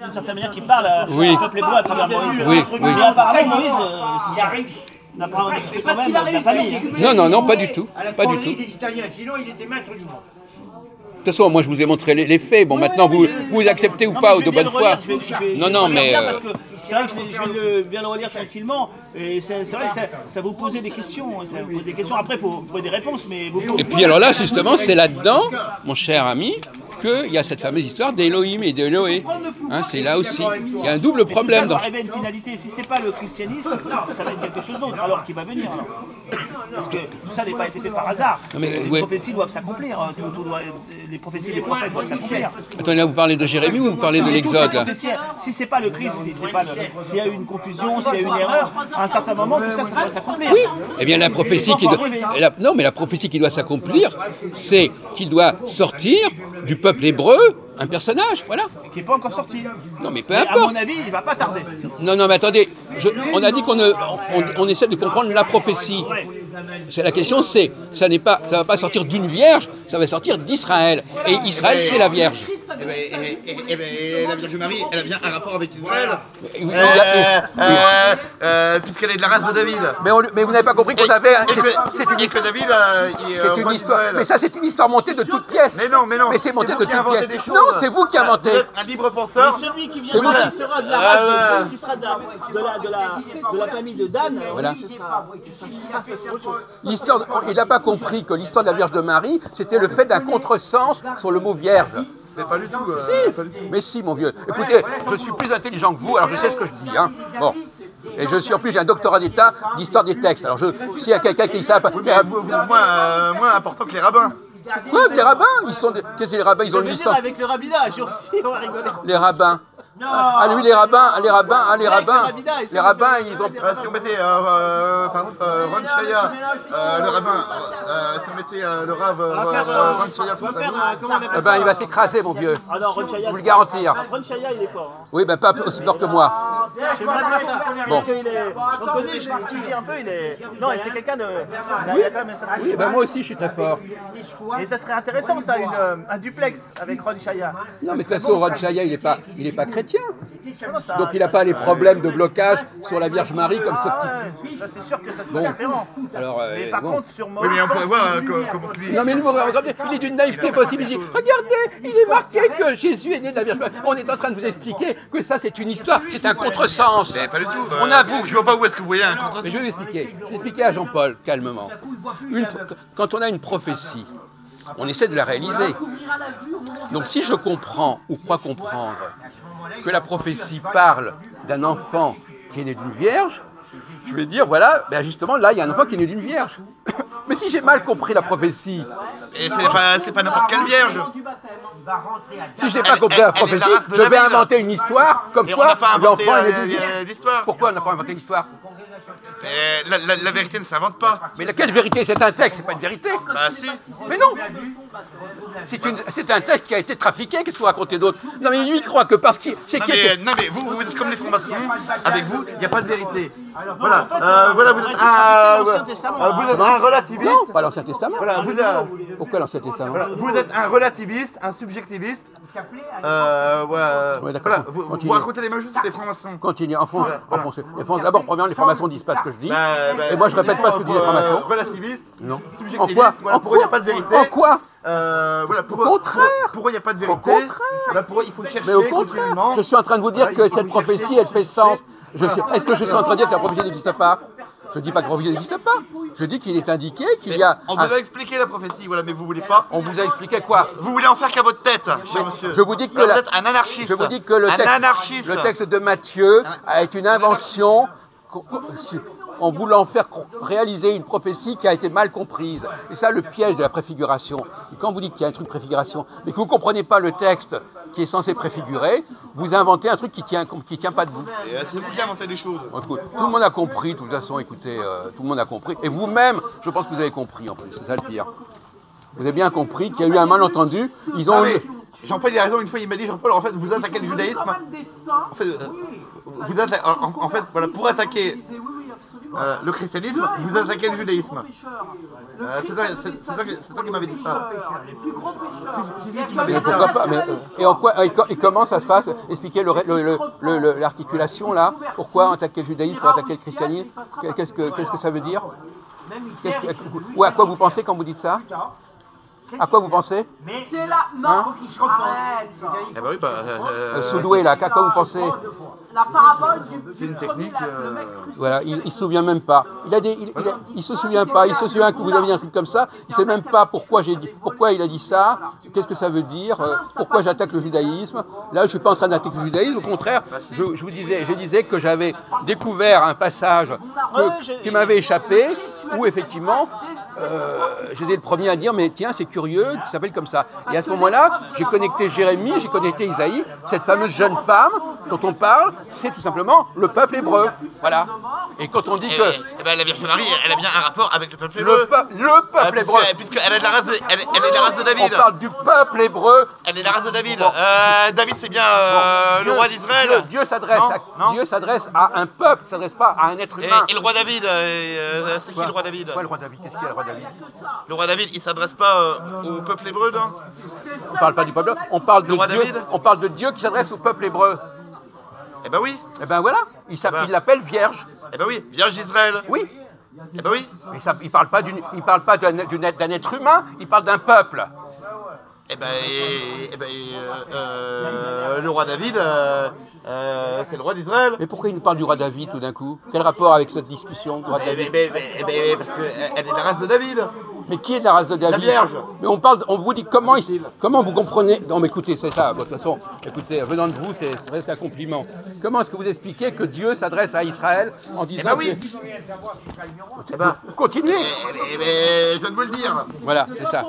d'une certaine manière qui parle à, Oui. au peuple hébreu à travers Moïse. Oui, oui. Mais apparemment, Moïse, euh, c'est- n'apprend quand même de la famille. Non, non, non, pas du tout. À la Pas du tout. des Italiens, sinon il était maître du monde. De toute façon, moi, je vous ai montré les, les faits. Bon, maintenant, vous, vous acceptez ou Non, pas mais je de bien bonne le foi. relire, je vais- je vais- Non, vais non, le mais. relire euh, Parce que c'est vrai que je vais, je vais le- bien le relire tranquillement. Et c'est c'est vrai que ça, ça vous posait des questions. Ça vous pose des questions. Après, il faut trouver des réponses. Mais beaucoup. Et puis alors là, justement, c'est là-dedans, mon cher ami, qu'il y a cette fameuse histoire d'Elohim et d'Eloé. Hein, c'est là aussi. Il y a un double problème dans. ça doit arriver à une finalité. Si c'est pas le christianisme, ça va être quelque chose d'autre. Alors qui va venir alors Parce que tout ça n'est pas été fait par hasard. Non, mais, les ouais. prophéties doivent s'accomplir. hein. Tout- tout doit- les prophéties des prophètes doivent s'accomplir. Attendez, là, vous parlez de Jérémie ou vous parlez de l'Exode Si c'est pas le Christ, si c'est pas le- s'il y a eu une confusion, s'il y a eu une erreur, à un certain moment, tout ça, ça doit s'accomplir. Oui. Eh bien, la prophétie qui doit, la- non, mais la prophétie qui doit s'accomplir, c'est qu'il doit sortir du peuple hébreu un personnage, voilà. Qui n'est pas encore sorti. Non, mais peu Mais à importe. mon avis, il va pas tarder. Non, non, mais attendez, je- on a dit qu'on on, on essaie de comprendre la prophétie. C'est la question, c'est, ça n'est pas, ça va pas sortir d'une vierge, ça va sortir d'Israël. Et Israël, c'est la vierge. Eh ben, eh, eh, ben, la Vierge Marie, elle a bien un rapport avec Israël. Euh, euh, euh, Puisqu'elle est de la race de David. Mais, on- mais vous n'avez pas compris qu'on avait, un- Et c'est une et histoire. David, euh, euh, C'est une roi histoire. d'Israël. Mais ça, c'est une histoire montée de toutes pièces. Mais non, mais non. Mais c'est monté vous de qui toutes inventez pièces. des choses. Non, c'est vous qui Vous inventez. êtes un libre penseur. Mais celui qui viendra, qui sera de la Ah, race, de, qui sera de la, famille de Dan, euh, Voilà. L'histoire, il n'a pas compris que l'histoire de la Vierge de Marie, c'était le fait d'un contresens sur le mot vierge. Mais pas du tout. euh, Si, pas du tout. mais si, mon vieux. Écoutez, je suis plus intelligent que vous, alors je sais ce que je dis. Hein. Bon. Et je suis en plus, j'ai un doctorat d'État d'histoire des textes. Alors, je, s'il y a quelqu'un qui sait pas. Vous, vous- moins, euh, moins important que les rabbins. Quoi, les rabbins Ils sont. des- Qu'est-ce que les rabbins Ils ont une licence? avec le rabbinage aussi, on va rigoler. Les rabbins. Ah, lui, les rabbins, ah, les rabbins, ah, les rabbins. Les rabbins, ils ont. Euh, si on mettait, euh, euh, par exemple, euh, Ron Shaya, euh, le rabbin, euh, si on mettait euh, le rave, euh, euh, euh, Ron Shaya, Eh ça ben, il va s'écraser, mon vieux. Ah non, Ron Chaya, Vous le garantir. Ron Chaya, il est fort. hein. Oui, ben pas aussi fort que moi. Parce qu'il est. Je reconnais, je l'étudie un peu, il est. Non, c'est quelqu'un de. Oui, ben moi aussi, je suis très fort. Et ça serait intéressant, ça, un duplex avec Ron Chaya. Non, mais de toute façon, Ron Chaya, il n'est pas, il est pas chrétien. Donc, il n'a pas les problèmes de blocage sur la Vierge Marie comme ce Ah petit. ça c'est sûr que ça serait Bon. différent. Alors, euh, Mais par bon. contre, sur moi, Oui, mais je on pourrait voir euh, comment. Non mais il est d'une naïveté possible. Il dit, regardez, il est marqué que Jésus est né de la Vierge Marie. On est en train de vous expliquer que ça c'est une histoire, c'est un contresens. Mais pas du tout. On avoue. Je vois pas où est-ce que vous voyez un contre Mais je vais vous expliquer. Je vais expliquer à Jean-Paul, calmement. Une- quand on a une prophétie, on essaie de la réaliser. Donc si je comprends ou crois comprendre que la prophétie parle d'un enfant qui est né d'une vierge, je vais dire, voilà, ben justement, là, il y a un enfant qui est né d'une vierge. Mais si j'ai mal compris la prophétie, Et c'est pas, pas n'importe quelle vierge. Si j'ai pas compris la elle est prophétie, de je vais inventer une histoire comme quoi l'enfant est euh, d'histoire. Pourquoi on n'a pas inventé l'histoire la, la- la vérité ne s'invente pas. Mais laquelle vérité? C'est un texte, c'est pas une vérité. Bah si. Mais non C'est une- c'est un texte qui a été trafiqué, qu'est-ce que vous racontez d'autre? Non mais lui il croit que parce qu'il... C'est Non qui mais, était- non mais vous, vous êtes comme les francs-maçons, avec vous, il n'y a pas de vérité. Voilà, euh, voilà vous êtes un, euh, vous êtes un relativiste. Non, pas l'Ancien Testament. Voilà, vous, êtes- Pourquoi l'Ancien Testament? Voilà, vous êtes un relativiste, un subjectiviste. Euh, ouais, Ouais, d'accord. voilà, vous, vous Continue. racontez les mêmes choses que les francs-maçons. Continue, enfonce, Voilà. enfonce. enfonce. D'abord, premièrement, les formations disent pas ce que je dis. Bah, bah, Et moi je répète pas ce que disent les euh, formations. Relativiste, Non. En quoi voilà, En pour eux, il n'y a quoi pas de vérité. En quoi Euh, voilà, pour Au eux- contraire. Pour, pour eux, il n'y a pas de vérité. contraire. Voilà, pour eux, il faut chercher Mais au contraire, continuellement. je suis en train de vous dire Voilà, que il faut cette chercher, prophétie, elle fait sens. Je Voilà. Est-ce que je suis en train de dire que la prophétie n'existe pas? Je dis pas que la prophétie n'existe pas. Je dis qu'il est indiqué qu'il y a. On un- vous a expliqué la prophétie, voilà, mais vous voulez pas. On vous a expliqué quoi? Vous voulez en faire qu'à votre tête, cher monsieur. je vous dis que Là, la- vous êtes un anarchiste. Je vous dis que le un texte, anarchiste. le texte de Matthieu est une invention en voulant faire réaliser une prophétie qui a été mal comprise. Et ça, le piège de la préfiguration. Et quand vous dites qu'il y a un truc préfiguration, mais que vous ne comprenez pas le texte qui est censé préfigurer, vous inventez un truc qui tient, qui tient pas debout. Euh, C'est vous qui inventez les choses. Tout le monde a compris, de toute façon, écoutez, euh, tout le monde a compris. Et vous-même, je pense que vous avez compris en plus, c'est ça le pire. Vous avez bien compris qu'il y a eu un malentendu. Ils ont mais Jean-Paul, il a raison, une fois il m'a dit, Jean-Paul, en fait, vous attaquez le judaïsme. En fait, euh, vous atta- en, en fait, voilà, pour attaquer euh, le christianisme, vous attaquez le judaïsme. Euh, c'est toi, qui- m'avais dit ça. Si, si, si, tu m'avais Mais dit ça. pourquoi pas mais, euh, Et en quoi et, co- et comment ça se passe? Expliquez l'articulation là. Pourquoi attaquer le judaïsme pour attaquer le christianisme? Qu'est-ce que qu'est-ce que ça veut dire? Que- Ou à quoi vous pensez quand vous dites ça? À quoi vous pensez C'est là. Non, Hein arrête. Eh ben oui, bah, euh, Euh, Soudoué là, à quoi vous pensez La parabole du, C'est une du premier, technique, la- le euh, mec crucifié. Voilà, il, il se souvient même pas. Il a des, il, il a- il se souvient pas. Il se souvient que vous avez dit un truc comme ça. Il sait même pas pourquoi j'ai dit, pourquoi il a dit ça. Qu'est-ce que ça veut dire Pourquoi j'attaque le judaïsme Là, je suis pas en train d'attaquer le judaïsme. Au contraire, je, je vous disais, je disais que j'avais découvert un passage que- qui m'avait échappé, où effectivement, euh, j'étais le premier à dire, mais tiens, c'est curieux, qui s'appelle comme ça. Et à ce moment-là, j'ai connecté Jérémie, j'ai connecté Isaïe, cette fameuse jeune femme dont on parle, c'est tout simplement le peuple hébreu. Voilà. Et quand on dit eh, que eh ben, la Vierge Marie, elle a bien un rapport avec le peuple hébreu. le, peu- le Ah, peuple puisque- hébreu, Puisqu'elle est de la race de, elle, elle est de la race de on David. parle du peuple hébreu. Elle est de la race de David. Bon, Euh, David, c'est bien euh, le Dieu- roi d'Israël. Dieu, Dieu s'adresse à, un peuple, s'adresse pas à un être Et, humain. et le roi David, c'est qui le roi David Quoi, le roi David Qu'est-ce qu'il y a le roi David Le roi David, il s'adresse pas euh, au peuple hébreu, non On parle pas du peuple, on parle de roi Dieu. David On parle de Dieu qui s'adresse au peuple hébreu. Eh ben oui, Eh ben voilà, il bah. il l'appelle Vierge. eh ben oui, Vierge d'Israël. Oui. Eh ben oui. Mais ça, il parle pas d'une, il parle pas d'un être humain, il parle d'un peuple. Eh ben, et- eh ben euh, euh, le roi David, euh, euh, c'est le roi d'Israël. Mais pourquoi il nous parle du roi David tout d'un coup? Quel rapport avec cette discussion roi Eh David? ben, parce qu'elle est de la race de David. Mais qui est de la race de David? Vierge. Mais on parle, on vous dit comment, il- comment vous comprenez. Non, mais écoutez, c'est ça. De toute façon, écoutez, venant de vous, c'est c'est presque un compliment. Comment est-ce que vous expliquez que Dieu s'adresse à Israël en disant ben oui. que- Eh ben, Continuez. eh ben, eh ben, je viens de vous le dire. Voilà, c'est ça.